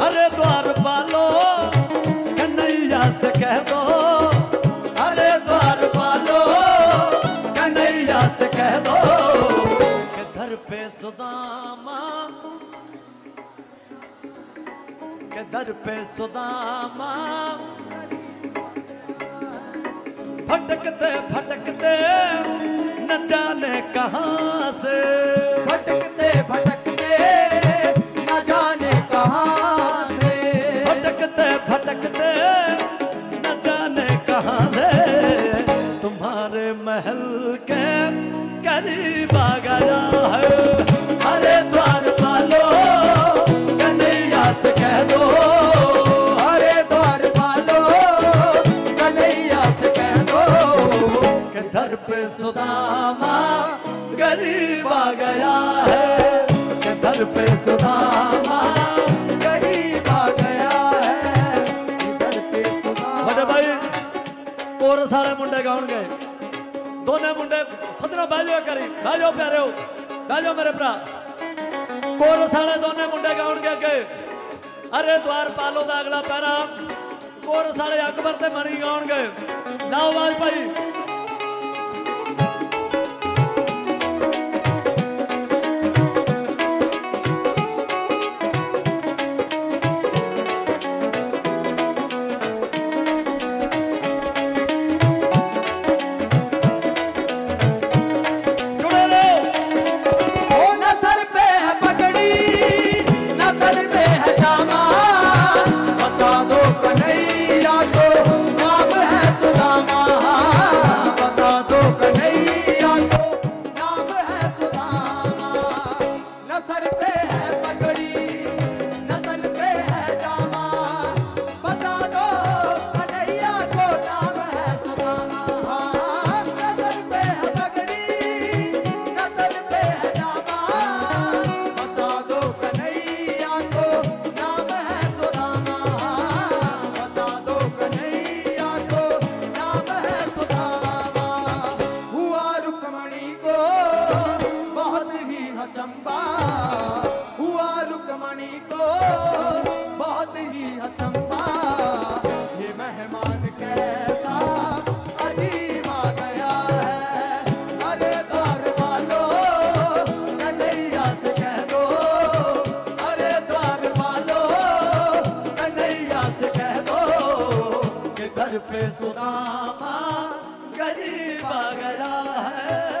अरे द्वार पालो, कन्हैया से कह दो। अरे द्वार पालो, कन्हैया से कह दो कि घर पे सुदामा, के दर पे सुदामा भटकते भटकते न जाने कहाँ से। महल के करीब आ गया है अरे द्वार पालो कन्हैया से कह दो अरे द्वार पालो कन्हैया से कह दो कि दर पे सुदामा गरीब आ गया है कि दर पे सुदामा गरीब आ गया है इधर पे सुना ਵੱਡੇ ਭਾਈ ਕੋਰਸ ਵਾਲੇ ਮੁੰਡੇ ਗਾਉਣਗੇ ਦੋਨੇ ਮੁੰਡੇ ਸਦਨਾ ਬਹਿ ਜਾਓ ਕਰੀ ਬਹਿ ਜਾਓ ਪਿਆਰਿਓ, ਬਹਿ ਜਾਓ ਮੇਰੇ ਭਰਾ। ਕੋਰਸ ਵਾਲੇ ਦੋਨੇ ਮੁੰਡੇ ਗਾਉਣਗੇ ਅੱਗੇ। ਅਰੇ ਦਵਾਰ ਪਾਲੋ ਦਾ ਅਗਲਾ ਪੈਰਾ। ਕੋਰਸ ਵਾਲੇ ਅਕਬਰ ਤੇ ਮਣੀ ਗਾਉਣਗੇ। ਨਾ ਆਵਾਜ਼ ਭਾਈ। हचंबा हुआ रुक्मणी को बहुत ही हचंबा ये मेहमान कैसा अजीब आ गया है। अरे द्वार वालो, कन्हैया से कह दो। अरे द्वार वालो, कन्हैया से कह दो कि घर पे सुदामा गरीब आ गया है।